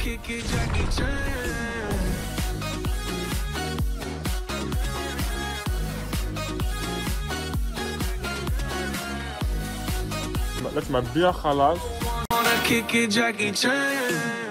kick it, Jackie Chan. Let's my beer خلاص Wanna kick it, Jackie Chan.